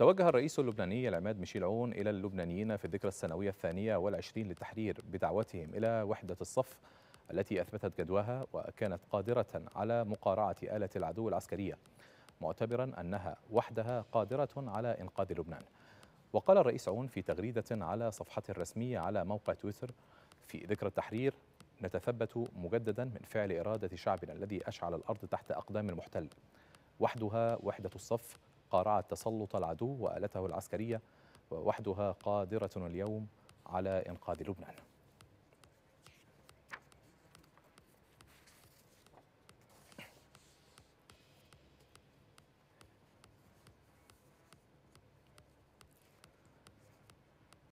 توجه الرئيس اللبناني العماد ميشيل عون إلى اللبنانيين في الذكرى السنوية الثانية والعشرين للتحرير بدعوتهم إلى وحدة الصف التي أثبتت جدواها وكانت قادرة على مقارعة آلة العدو العسكرية معتبرا أنها وحدها قادرة على إنقاذ لبنان. وقال الرئيس عون في تغريدة على صفحته الرسمية على موقع تويتر في ذكرى التحرير نتثبت مجددا من فعل إرادة شعبنا الذي أشعل الأرض تحت أقدام المحتل وحدها وحدة الصف قارعت تسلط العدو وآلته العسكرية ووحدها قادرة اليوم على إنقاذ لبنان.